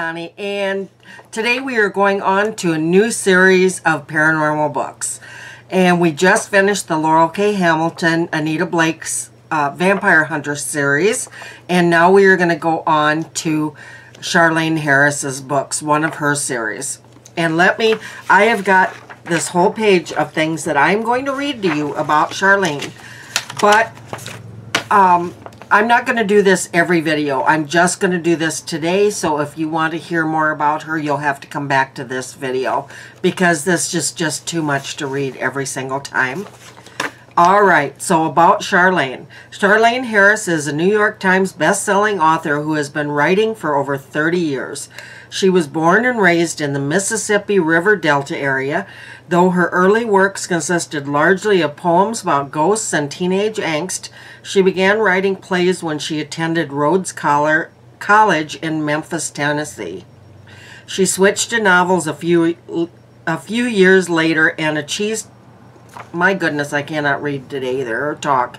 Connie, and today we are going on to a new series of paranormal books. And we just finished the Laurell K. Hamilton, Anita Blake's uh, Vampire Hunter series, and now we are going to go on to Charlaine Harris's books, one of her series. And let me, I have got this whole page of things that I'm going to read to you about Charlaine. But um, I'm not going to do this every video. I'm just going to do this today. So if you want to hear more about her, you'll have to come back to this video because this is just too much to read every single time. All right, so about Charlaine. Charlaine Harris is a New York Times best-selling author who has been writing for over 30 years. She was born and raised in the Mississippi River Delta area, though her early works consisted largely of poems about ghosts and teenage angst. She began writing plays when she attended Rhodes College in Memphis, Tennessee. She switched to novels a few a few years later and achieved my goodness, I cannot read today either or talk.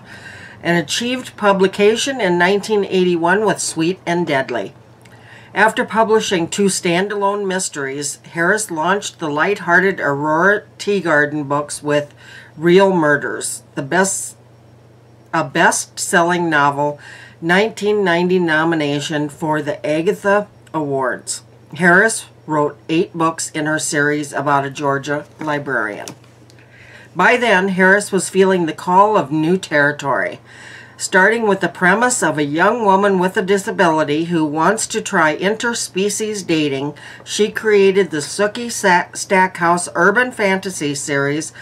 And achieved publication in 1981 with Sweet and Deadly. After publishing two standalone mysteries, Harris launched the light-hearted Aurora Teagarden books with Real Murders, the best a best-selling novel, 1990 nomination for the Agatha Awards. Harris wrote eight books in her series about a Georgia librarian. By then, Harris was feeling the call of new territory starting with the premise of a young woman with a disability who wants to try interspecies dating, she created the Sookie Stackhouse Urban Fantasy series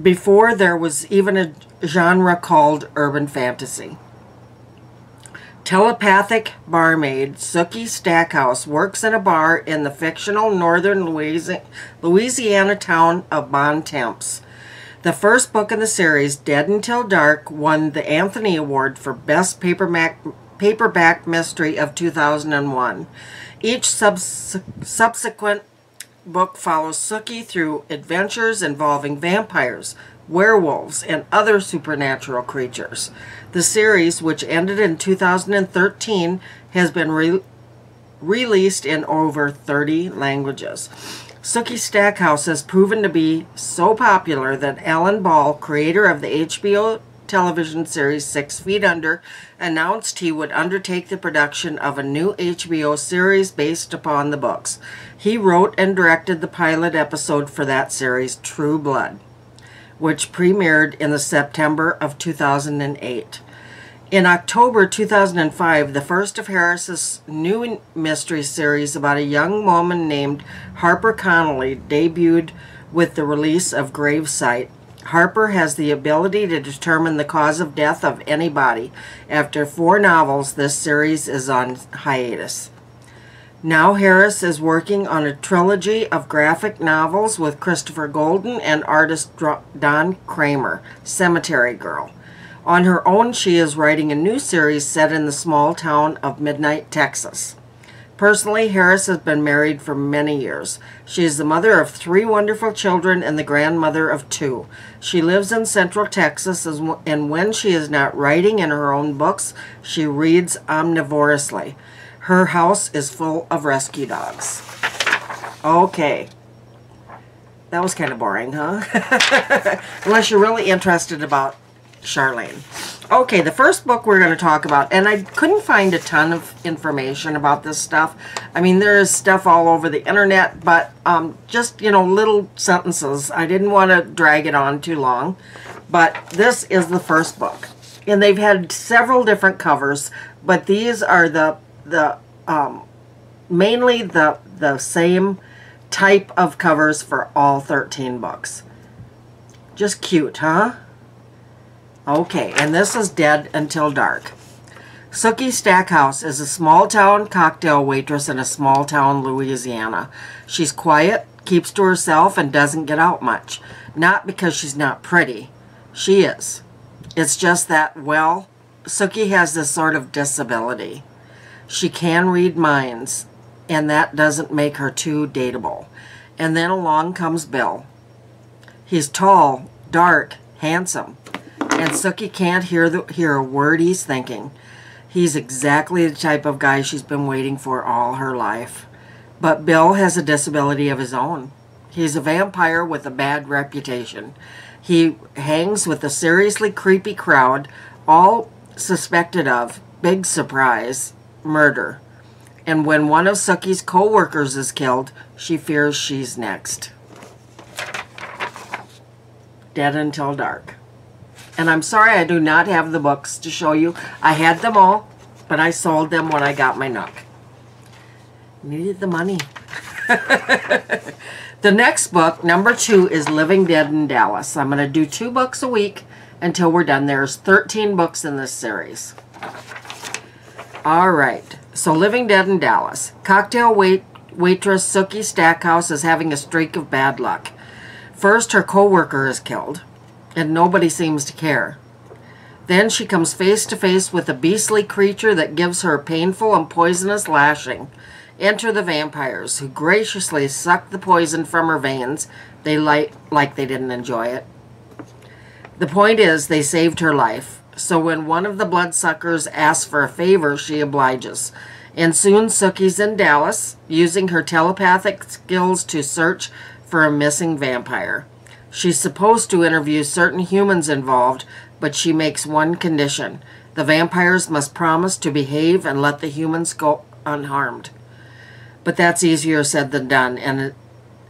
before there was even a genre called urban fantasy. Telepathic barmaid Sookie Stackhouse works in a bar in the fictional northern Louisiana town of Bontemps. The first book in the series, Dead Until Dark, won the Anthony Award for Best Paperback, paperback Mystery of 2001. Each subs subsequent book follows Sookie through adventures involving vampires, werewolves, and other supernatural creatures. The series, which ended in 2013, has been re released in over 30 languages. Sookie Stackhouse has proven to be so popular that Alan Ball, creator of the HBO television series Six Feet Under, announced he would undertake the production of a new HBO series based upon the books. He wrote and directed the pilot episode for that series, True Blood, which premiered in the September of 2008. In October 2005, the first of Harris's new mystery series about a young woman named Harper Connelly debuted with the release of Gravesight. Harper has the ability to determine the cause of death of anybody. After four novels, this series is on hiatus. Now Harris is working on a trilogy of graphic novels with Christopher Golden and artist Don Kramer, Cemetery Girl. On her own, she is writing a new series set in the small town of Midnight, Texas. Personally, Harris has been married for many years. She is the mother of three wonderful children and the grandmother of two. She lives in central Texas, and when she is not writing in her own books, she reads omnivorously. Her house is full of rescue dogs. Okay. That was kind of boring, huh? Unless you're really interested about Charlaine. Okay, the first book we're going to talk about, and I couldn't find a ton of information about this stuff. I mean, there is stuff all over the internet, but um, just, you know, little sentences. I didn't want to drag it on too long, but this is the first book. And they've had several different covers, but these are the, the um, mainly the, the same type of covers for all 13 books. Just cute, huh? Okay, and this is Dead Until Dark. Sookie Stackhouse is a small-town cocktail waitress in a small-town Louisiana. She's quiet, keeps to herself, and doesn't get out much. Not because she's not pretty. She is. It's just that, well, Sookie has this sort of disability. She can read minds, and that doesn't make her too dateable. And then along comes Bill. He's tall, dark, handsome and Sookie can't hear the hear a word he's thinking. He's exactly the type of guy she's been waiting for all her life. But Bill has a disability of his own. He's a vampire with a bad reputation. He hangs with a seriously creepy crowd, all suspected of, big surprise, murder. And when one of Sookie's co workers is killed, she fears she's next. Dead Until Dark. And I'm sorry I do not have the books to show you. I had them all, but I sold them when I got my Nook. Needed the money. the next book, number two, is Living Dead in Dallas. I'm going to do two books a week until we're done. There's 13 books in this series. All right. So Living Dead in Dallas. Cocktail wait waitress Sookie Stackhouse is having a streak of bad luck. First, her co-worker is killed, and nobody seems to care. Then she comes face to face with a beastly creature that gives her a painful and poisonous lashing. Enter the vampires, who graciously suck the poison from her veins. They light like they didn't enjoy it. The point is, they saved her life. So when one of the bloodsuckers asks for a favor, she obliges. And soon Sookie's in Dallas, using her telepathic skills to search for a missing vampire. She's supposed to interview certain humans involved, but she makes one condition. The vampires must promise to behave and let the humans go unharmed. But that's easier said than done, and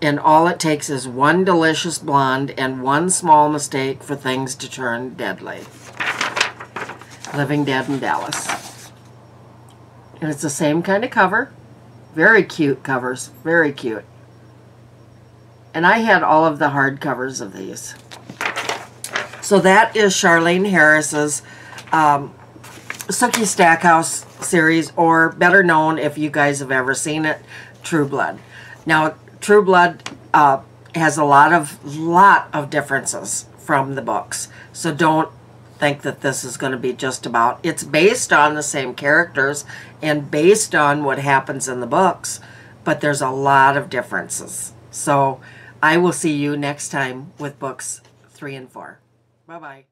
and all it takes is one delicious blonde and one small mistake for things to turn deadly. Living Dead in Dallas. And it's the same kind of cover. Very cute covers. Very cute. And I had all of the hardcovers of these. So that is Charlaine Harris's um, Sookie Stackhouse series, or better known, if you guys have ever seen it, True Blood. Now, True Blood uh, has a lot of lot of differences from the books, so don't think that this is going to be just about. It's based on the same characters and based on what happens in the books, but there's a lot of differences. So I will see you next time with books three and four. Bye bye.